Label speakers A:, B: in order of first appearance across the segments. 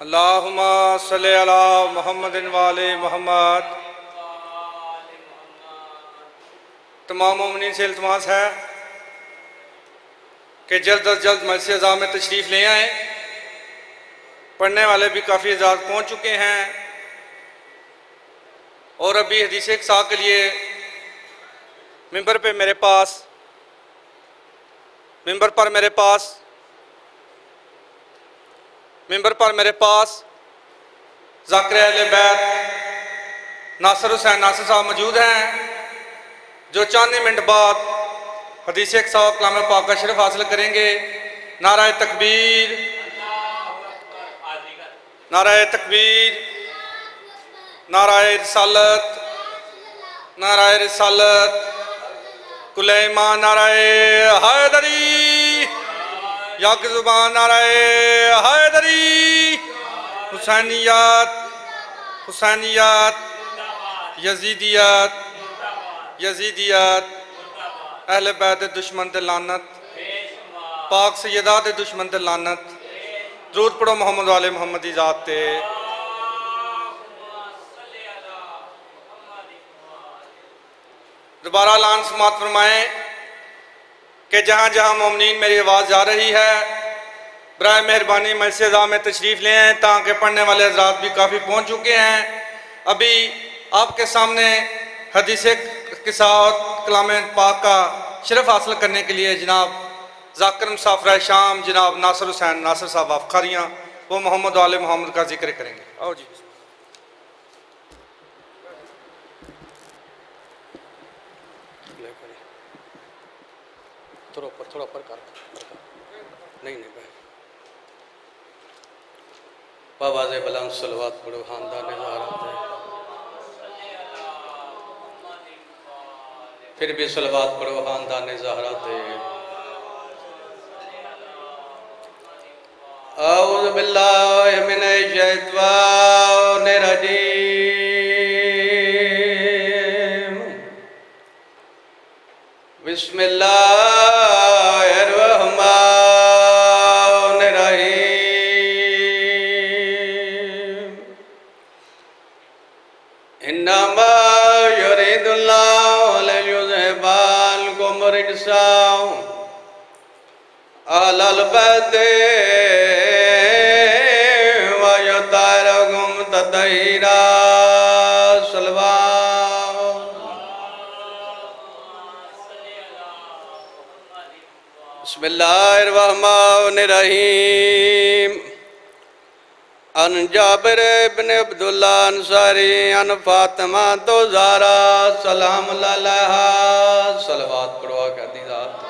A: अल्लाहुम्मा सल्लि अला मुहम्मदिन वाले मोहम्मद। तमाम मोमिन से इल्तमास है कि जल्द अज जल्द मस्जिद अज़ा में तशरीफ़ ले आएँ। पढ़ने वाले भी काफ़ी आज़ाद पहुँच चुके हैं। और अभी हदीस साथ के लिए मिंबर पे मेरे पास, मिंबर पर मेरे पास मिंबर पर मेरे पास जाकर बैत नासर हुसैन नासर साहब मौजूद हैं, जो चंद मिनट बाद हदीस एक सौ कलाम पाक का शरफ हासिल करेंगे। नाराय तकबीर नाराय तकबीर नाराय रसालत नाराय रसालत कुलैमा नाराय हैदरी या की ज़ुबान नाराय, हैदरी। हुसैनियत हुसैनियत। यजीदियत यजीदियत। अहल बैत दुश्मन लानत। पाक सैयदा दुश्मन लानत। दरूद पढ़ो मोहम्मद वाले मोहम्मद की ज़ात दोबारा लान समात फरमाएँ। कि जहाँ जहाँ ममनिन मेरी आवाज़ जा रही है बर मेहरबानी मस्जिदा में तशरीफ़ ले आएँ, ताकि पढ़ने वाले हजरात भी काफ़ी पहुँच चुके हैं। अभी आपके सामने हदीस किसा और कलाम पाक का शरफ हासिल करने के लिए जनाब जाकर मुसाफर शाम, जनाब नासर हुसैन नासर साहब आफखारियाँ, वो मोहम्मद वाले मोहम्मद का ज़िक्र करेंगे। आओ जी।
B: थोड़ा ऊपर थोड़ा ऊपर कर। नहीं नहीं भाई बाबा से बुलंद सलवात पढ़ो, खानदान फिर भी सलवात पढ़ो, खानदान जहरा थे औज़ बिल्लाहि मिनश शैतानिर रजीम। बिस्मिल्लाहिर अलल बैते वयुतारकुम ततहीरा सलवा बिस्मिल्लाहिर्रहमानिर्रहीम। अन जाबिर इब्न अब्दुल्ला अंसारी, अन फातिमा तो जारा। सलाम लहा सलवात पढ़वा कर दी जात।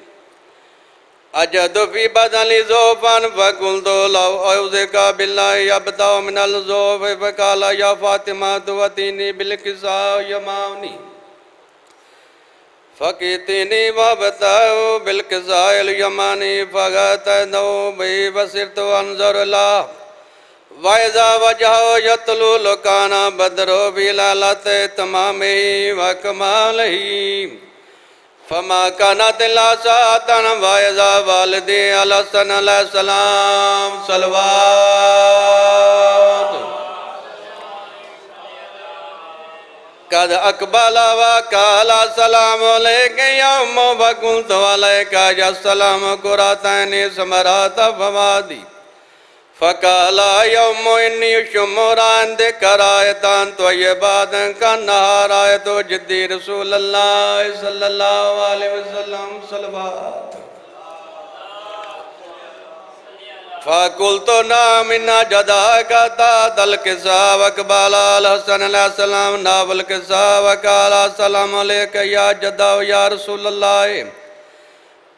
B: वदनी अजद फ़ी बदली ज़ोफन फकुल तो लव औज़े का बिल्लाहि अबताओ मिनल ज़ोफ फ़काला या फातिमा तो वतीनी बिलकिसा यमानी फ़कीतीनी वबताओ बिलकिसाइल यमानी, फ़गत दो बी बसिर तो अनजर ला वायजा वजह यतलु लुकाना बदरो बिलालत तमाम ही व कमाल ही फमा काना तिला सातन वायजा वालदी अलसन सलाम, सलवात। कद अकबला व काला सलाम अलैके यौम वकुंत अलैका या सलाम कुरातैनि समरात फवादी फ़काला यौम इन्नी शुमरान दे करायतान तो ये बाद का नहाराय तो जिद्दी रसूल अल्लाह सल्लल्लाहु अलैहि वसल्लम सलवात फ़ाकुल तो नाम इन्ना जदा का ता दल के सावक बालाल हसन सलाम, नावल के सावक आला सलाम अलैका या जदा या रसूल अल्लाह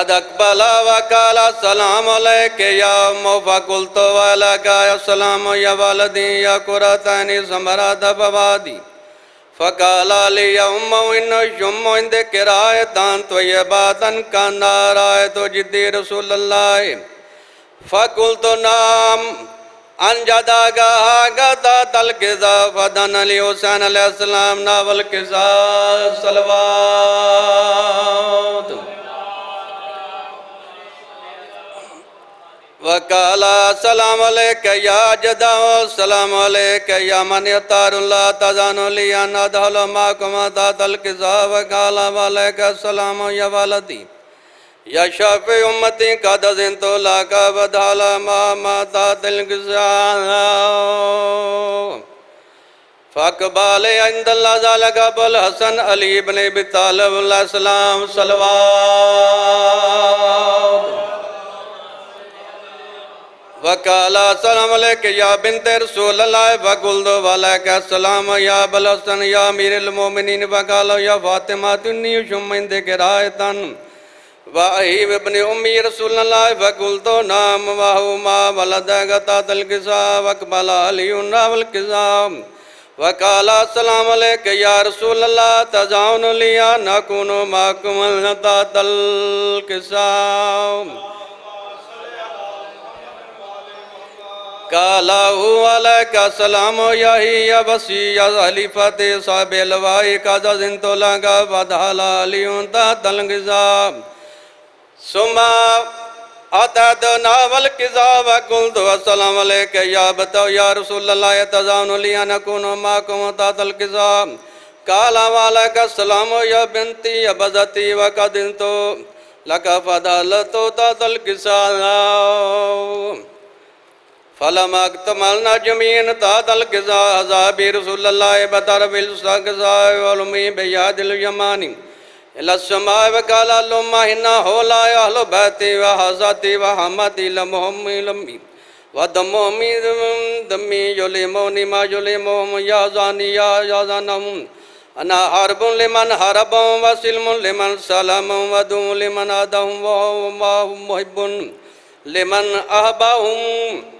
B: कद अकबला वकाला सलाम अलैके या मुफकुल तो वाला का सलाम या वालदी या कुरतनी समरा दबवादी। फकाला लिया उम्म इन शुम इंद किराए तान तो ये बातन का नाराय तो जिद्दी रसूल फकुल तो नाम अनजदा गदा तल किजा फदन अली हुसैन अलैहिस्सलाम नावल किजा सलवात। वकाला सलाम या जदा सलाम या मन तारुल्ला तजानो लिया नदहल माकुमा तातल किजा वकाला वालेका सलाम या वालदी। या शफे उम्मती का दजिन तो लाका बधाला मामा तातल किजा फकबाले इंदल्ला जालका बल हसन अली इब्ने अबी तालिब सलाम सलवात वकाला सलाम या बिनत रसूल वकुल दो वाला का सलाम, या बलसन, या मीर मोमिनीन वकालो या फातिमा तुन्नी शुमिंद के रायतन। वाही इब्न उम्मी रसूल वकुल तो नाम वाहु मा वलद गता तल वकबला अलियुन वल किसा। वकाला सलाम या रसूल अल्लाह तजाउन लिया नकुनो माकुमल तल किसा काला का सलाम, यही या बसी या खलीफत साहब लवाई का जिन तो लगा बधाला लियूं ता सुमा तो नावल किजा वकुल तो अस्सलाम अलैके, या बताओ या रसूल अल्लाह तजान लिया नकुन माकुम ता तल काला वाला का सलाम, या बिनती या बजती व का तो लका फदाल तो ता तल किसा फलम अकतमलना ज़मीन तातल किजा हजाबी रसूलल्लाह बतर बिल सगजा यमानी लसमा वकाला लुमा हिना होला अहलो बैती व हजाती व हमती लम्मी व दमोमी दमी योले मोनी मा योले मोहम या जानी या या जानम अना हरबुन लिमन हरबम व सिलमुन लिमन सलाम व दुम लिमन अदहम व मा लिमन अहबाहुम।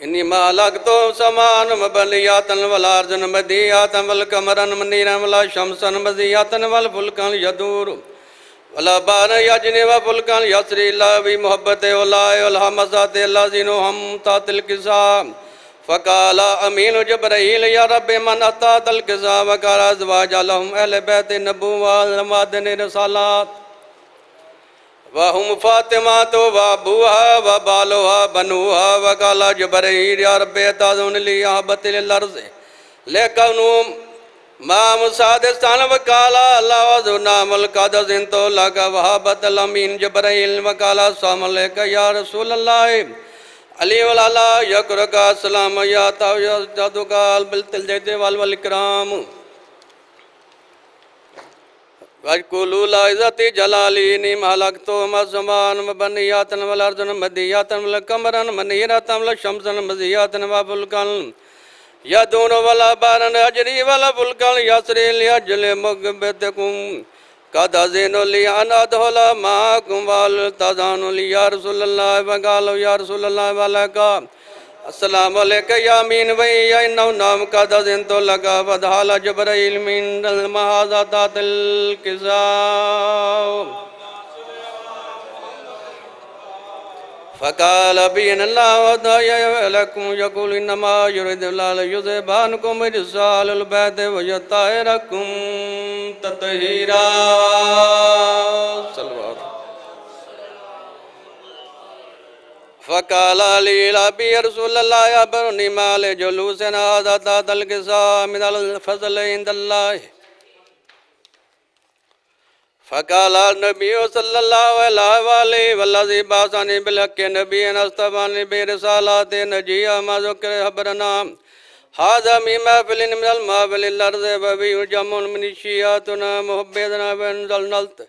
B: इन्नी मालक तो समान बलियातन वलार्जन मदियातन वल कमरन मनीरन वला शमसन मदियातन वल फुलकन यदूर। वला बान यजने व फुलकन यसरी वी मोहब्बत उलाए उल हमसात लाजिनो हम तातिल किसा। फ़काला अमीन जबरहील या रब मन अता तल किसा। वकारा ज़वाज लहुम अहल बैत नबुवा मादन रसालात वहुम फातिमा तो वा बुहा व बालोहा, बनुहा, व काला जबरहीर या रब्बे ताजुन लिया बतिल लर्ज। लेकनु माम सादिस्तान व काला अल्लाह नामल कादस इन तो लगा वहाबत लमीन जबरहील व काला सामल या रसूल अल्लाह अली वलाला यकर का सलाम, या ताव या जादू काल बिल तिल जैते वाल वल वजकुलूला इज़्ज़ति जलालीनी महलकतो मज़मान मबनियातन वल अर्जन मदियातन वल कमरन मनीरतन वल शमसन मज़ियातन व फुलकन यदून वला बारन अजरी वला फुलकन यसरी लियजल मुगबतकुम कद अज़ीनु लियान अदहुला माकुम वल, तजानु लिया रसूलल्लाह व गालो या रसूलल्लाह वलका। असलम यामीन वही या नव नाम का दिन तो लगा बदहाला जबर इलमीन महाजाता तिल किसा फ़काल बीन लकुम यकुल इनमा युरिदलाल युज़बान कुम रिसाल बैत वयताए रकुम ततहीरा सल्लल्लाहु फ़काल अली रसूल जुलूस नाजादल फ़सल फ़काल नबी सल्लल्लाहु बासानी बिलहक नबी नस्तबानी बेरसालात नजिया मज़ुकर हबरना हादा मी महफिल मिनल महफिल लर्ज़ वबी जमुन मिनशियातुना मुहब्बेदना बिन जलनल्त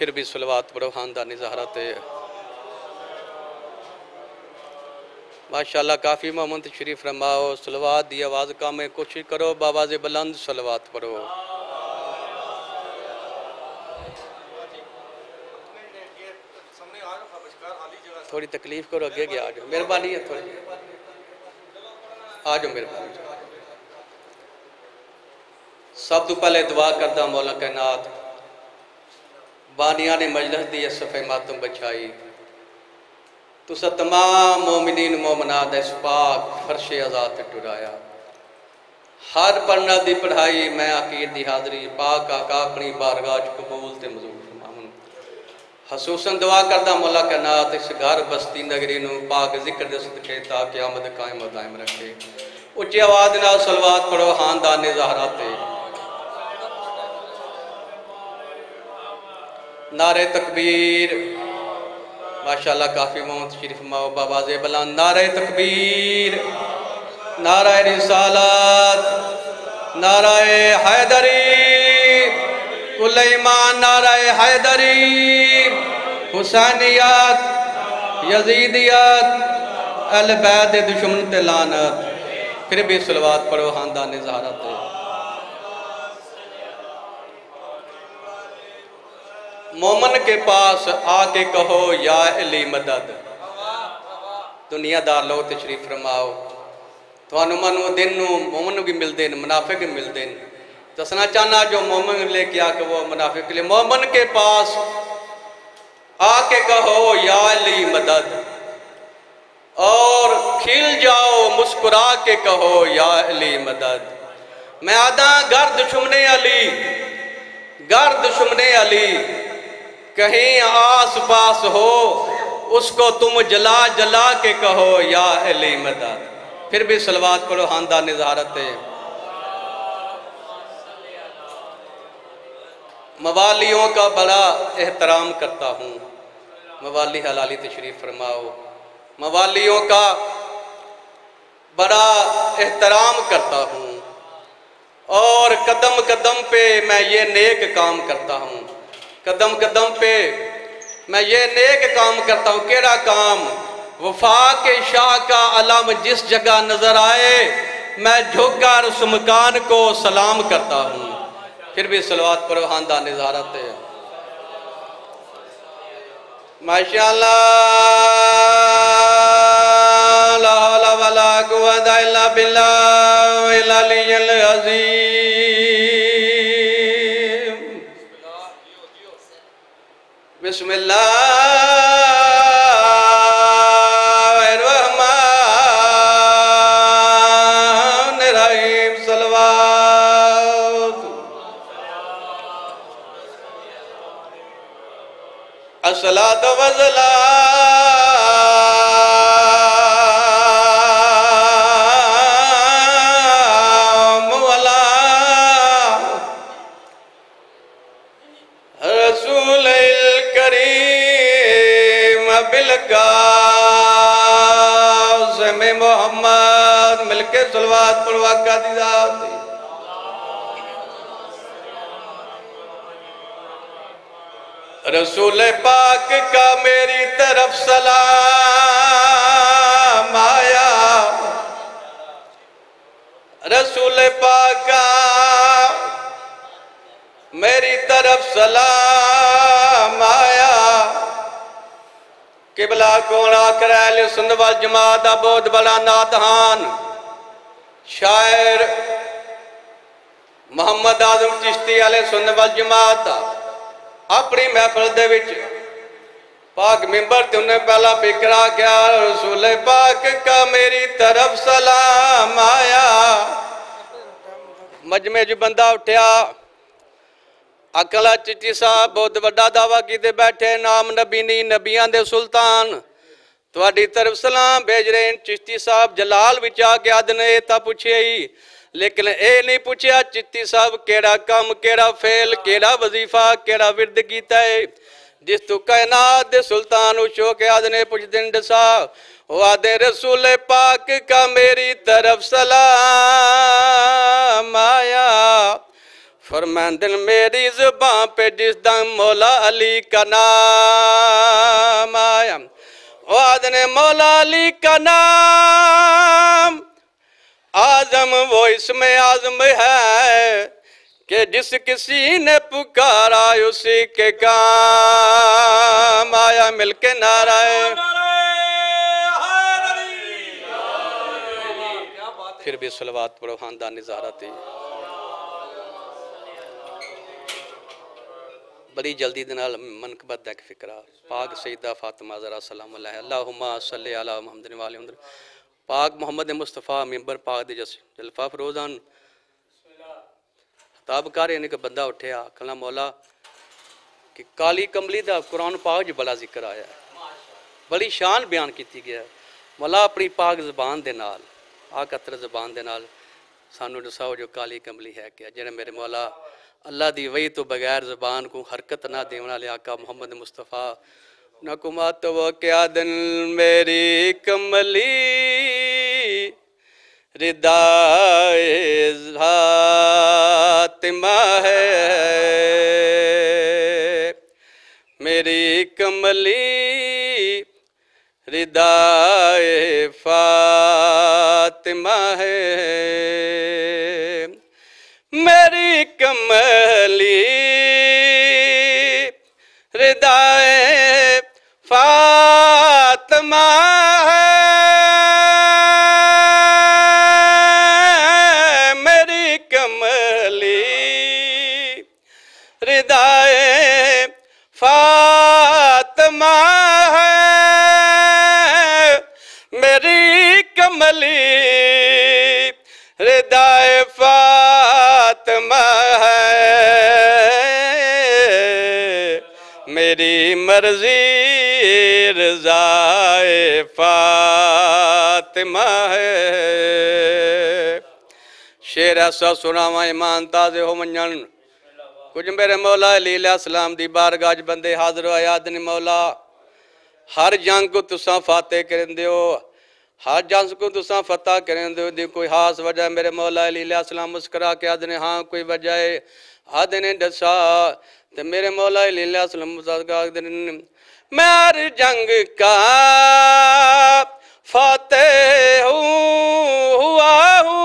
B: फिर भी सलवात पढ़ो खानदानी जहरा माशाल्लाह काफ़ी मोहम्मद शरीफ रमाओ, सलवात दी आवाज़ का में कोशिश करो, बाबा से बुलंद सलवात पढ़ो थोड़ी तकलीफ़ करो अगे गया आ जाओ। मेहरबानी है थोड़ी। आ जाओ, मेहरबानी। सब तो पहले दुआ करदा मौला कैनात बानिया ने मजलस दी सफ़े मातम बचाई। तुसा तमाम मोमिनीन मोमनाद इस पाक फर्शे आज़ाद ते टुराया हर पढ़ना दी पढ़ाई मैं अकीर दी हाजरी पाक आका अपनी बारगाह च कबूल ते मजूर फरमावन हसूसन दुआ करदा मौला का नात इस घर बस्ती नगरी नु पाक ज़िक्र दे सदके ता क़यामत कायम व दायम रखे उच्ची आवाज़ नाल सलवात पढ़ो खानदान ज़हरा ते नारे तकबीर माशाल्लाह काफ़ी मोहम्मद शरीफ माओ बाबा जेबला नारे तकबीर नाराय रिसालत नाराय हैदरी कुल ईमान नाराय हैदरी, हुसैनियत, यजीदियत अल बैद दुश्मन ते लानत। फिर भी सलवात पढ़ो खानदान ज़हारत मोमन के पास आके कहो, या अली मदद। दुनियादार लो तशरीफ़ फरमाओ थानू मनु दिन मोमन भी मिलते हैं मुनाफे भी मिलते हैं दसना चाहना जो मोमन लेके आके वो मुनाफिक ले। मोमन के पास आके कहो, या अली मदद। और खिल जाओ, मुस्कुरा के कहो, या अली मदद। मैं आदा गर्द सुमने अली, गर्द सुमने अली। कहीं आस पास हो, उसको तुम जला जला के कहो, या अली मदद। फिर भी सलवात पढ़ो हानदा निजारत मवालियों का बड़ा एहतराम करता हूँ। मवाली हलाली तशरीफ़ फरमाओ। मवालियों का बड़ा एहतराम करता हूँ। और कदम कदम पे मैं ये नेक काम करता हूँ। कदम कदम पे। मैं ये नेक काम करता हूँ। केड़ा काम? वफा के शाह का अलम जिस जगह नज़र आए, मैं झुककर उस मकान को सलाम करता हूँ। फिर भी सलवात पर हानदा निजारत है। माशाल्लाह, ला बिस्मिल्लाहिर्रहमानिर्रहीम। सलवात असलात वजला मोहम्मद मिलके सलवात पढ़वा का दीदार रसूल पाक का मेरी तरफ़ सलाम आया। रसूल पाक का मेरी तरफ़ सलाम आया। किबला कौन आकर सुंदवा जमात का बहुत बड़ा नादहान शायर मोहम्मद आज़म चिश्ती वाले सुंदवा जमात का अपनी महफिल दे पाक मिंबर ते उन्हें पहला फिकरा क्या रसूल पाक का मेरी तरफ़ सलाम आया। मजमे च बंदा उठया। अकला चिट्टी साहब बहुत बड़ा दावा किते बैठे, नाम नबी नहीं नबियाँ दे सुल्तान। ਤੁਹਾਡੀ ਤਰਫ ਸਲਾਮ ਭੇਜ ਰਹੇ ਨੇ ਚਿਸ਼ਤੀ ਸਾਹਿਬ ਜਲਾਲ ਵਿੱਚ ਆ ਕੇ ਆਦਨੇ ਇਹ ਤਾਂ ਪੁੱਛਿਆ ਹੀ ਲੇਕਿਨ ਇਹ ਨਹੀਂ ਪੁੱਛਿਆ ਚਿਸ਼ਤੀ ਸਾਹਿਬ ਕਿਹੜਾ ਕੰਮ ਕਿਹੜਾ ਫੇਲ ਕਿਹੜਾ ਵਜ਼ੀਫਾ ਕਿਹੜਾ ਵਿਰਦ ਕੀਤਾ ਹੈ ਜਿਸ ਤੋਂ ਕਾਇਨਾਤ ਦੇ ਸੁਲਤਾਨ ਉਚੋ ਕੇ ਆਦਨੇ ਪੁੱਛਦੇ ਨੇ ਦਸਾ ਉਹ ਆਦੇ ਰਸੂਲ ਪਾਕ ਕਾ ਮੇਰੀ ਤਰਫ ਸਲਾਮ ਆਇਆ फरमांदन मेरी जुबान पे जिस दम मौला अली का नाम आया वाद ने मौला अली का नाम। आज़म वो इसमें आज़म है कि जिस किसी ने पुकारा उसी के काम। आया मिलके नारायण फिर भी सलवात पढ़ो खानदान नज़ारा थी। बड़ी जल्दी ਦੇ ਨਾਲ ਮਨਕਬਤ ਦਾ ਇੱਕ ਫਿਕਰਾ ਪਾਕ ਸੈਦਾ ਫਾਤਿਮਾ ਜ਼ਰਾ ਸਲਾਮ ਅਲੈਹ ਅੱਲਾਹੁਮਾ ਸੱਲੀ ਅਲਾ ਮੁਹੰਮਦ ਵਾਲੇ ਹੁੰਦਰ ਪਾਕ ਮੁਹੰਮਦ ਮੁਸਤਫਾ ਮੈਂਬਰ ਪਾਕ ਦੇ ਜਸ ਜਲਫਾ ਫਰੋਜ਼ਾਨ ਖਤਾਬ ਕਰ ਰਹੇ ਨੇ ਕਿ ਬੰਦਾ ਉੱਠਿਆ ਕਲਾ ਮੌਲਾ ਕਿ ਕਾਲੀ ਕਮਲੀ ਦਾ ਕੁਰਾਨ ਪਾਕ 'ਚ ਬੜਾ ਜ਼ਿਕਰ ਆਇਆ ਹੈ ਬੜੀ ਸ਼ਾਨ ਬਿਆਨ ਕੀਤੀ ਗਿਆ ਹੈ ਮੌਲਾ ਆਪਣੀ ਪਾਕ ਜ਼ਬਾਨ ਦੇ ਨਾਲ ਆ ਕਤਰ ਜ਼ਬਾਨ ਦੇ ਨਾਲ ਸਾਨੂੰ ਦਸਾਓ ਜੋ ਕਾਲੀ ਕਮਲੀ ਹੈ ਕਿ ਜਿਹੜੇ ਮੇਰੇ ਮੌਲਾ अल्लाह दी वही तो बगैर ज़बान को हरकत ना देने वाले आका मोहम्मद मुस्तफ़ा। न कुमा तो वो क्या दिन मेरी कमली, रिदाए फातिमा है। मेरी कमली, रिदाए फातिमा है। मेरी कमली हृदय फातमा मेरी कमली हृदय फातमा मेरी कमली हृदय है। मेरी मर्ज़ी रजाए फातिमा है। शेर ऐसा सुनावा ईमान ताजे हो मंजन कुछ मेरे मौला लीला सलाम दी बारगाह च बंदे हाजिर होए आदनी मौला, हर जंग तुसा फाते करेंदे हो हर जंग को तुसा, फतह करेंदे हो दी कोई खास वजह, मेरे मौला लीला सलाम मुस्करा के आदने हाँ कोई वजह है आदने दसा, ते मेरे मौला लीला सलाम आखदे ने मैं हर जंग का फातेह हुआ हूँ,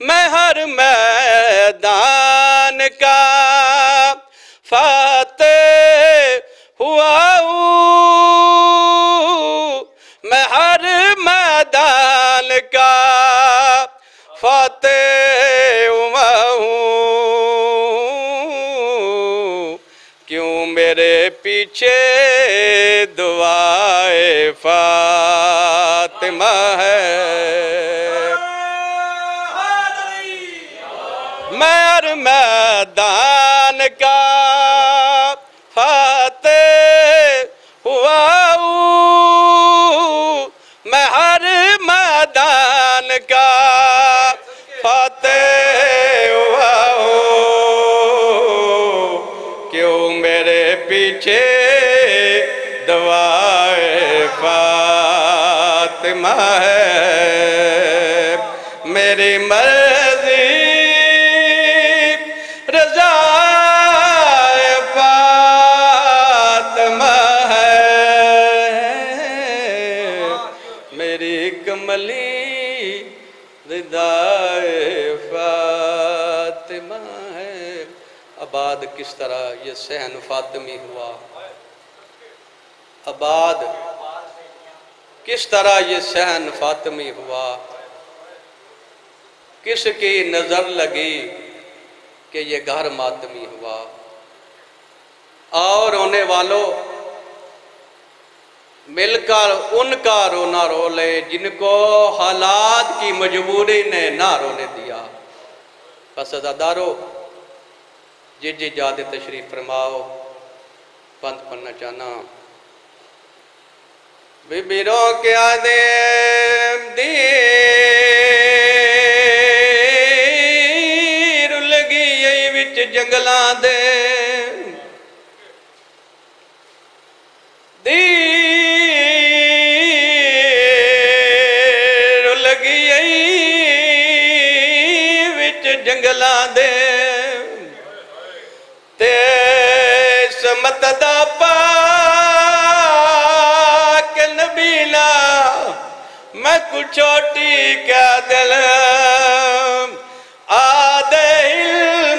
B: मैं हर मैदान का फातेह हुआ हूँ। का फातेह हूँ क्यों मेरे पीछे दुआए फातिमा है? मैर मैदान का फाते हुआ। हो क्यों मेरे पीछे दवाए फातिमा है? मेरी मर्ज़ी किस तरह ये सहन फातिमी हुआ? आबाद किस तरह ये सहन फातमी हुआ? किसकी नज़र लगी कि ये घर मातमी हुआ? और रोने वालों, मिलकर उनका रोना रो ले, जिनको हालात की मजबूरी ने ना रोने दिया। बस अदादारो जी जे जादे तशरीफ़ फरमाओ बंद पढ़ना चाहना। बिबिरों के दे, दी मतदा दा पाक मैं कुछ छोटी क्या दिल। आधे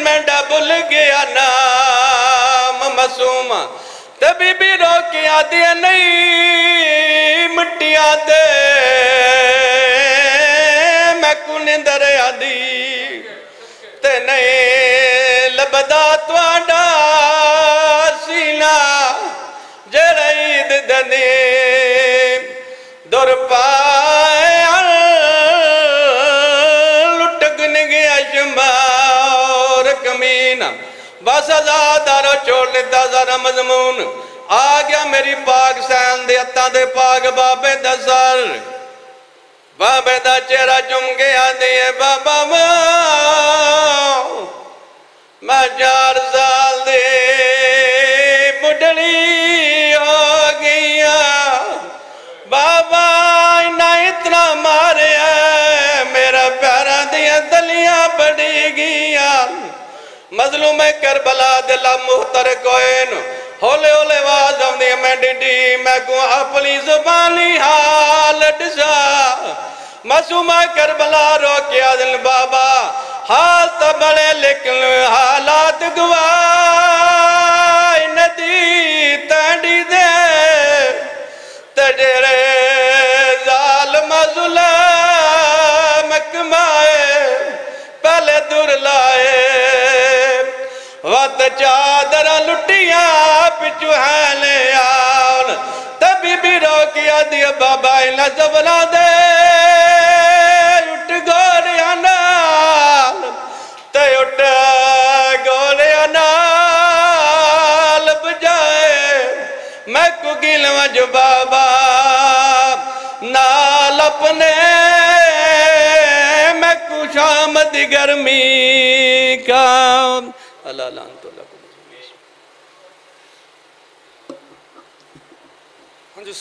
B: में डबल गया नाम मासूम, तभी भी रोकिया दिया नहीं मिट्टिया दे। मैं कुन दरिया दी ते नहीं पाया गया शमार कमीना। बस आजादार छोड़ लिता सारा मजमून। आ गया मेरी पाक सैन दे हत्था दे पाक बाबे दा बाबे दा चेहरा चुम गया दे बाबा माँ। मैं जा मजलूम करबला दिला मुहतर कोयन होले होले आवाज़ आउंदी मैं डिडी, मैं को अपनी जुबानी हाल डिसा। मासूमा करबला के आदिल बाबा, हाल तो बड़े लेकिन हालात गवाई नदी तड़ी दे। तजरे जाल मजुला मकमाए, पहले दूर लाए। ਲਾਏ ਵਤ ਚਾਦਰਾਂ ਲੁੱਟੀਆਂ ਪਿਛੂ ਹੈ ਲੈ ਆਉਣ ਤਬੀ ਵੀ ਰੋਕਿਆ ਦੀ ਬਾਬਾ ਇਨਾ ਜ਼ਬਲਾ ਦੇ ਉੱਟ ਗੋਰਿਆਂ ਨਾਲ ਤੇ ਉੱਟ ਗੋਰਿਆਂ ਨਾਲ ਬਜਾਏ ਮੈਂ ਕੋ ਗਿਲਵਾਂ ਜੋ ਬਾਬਾ ਨਾਲ ਆਪਣੇ मैं कुशाम दी गर्मी का तो